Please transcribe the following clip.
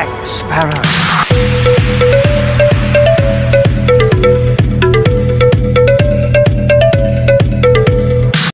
Jack Sparrow.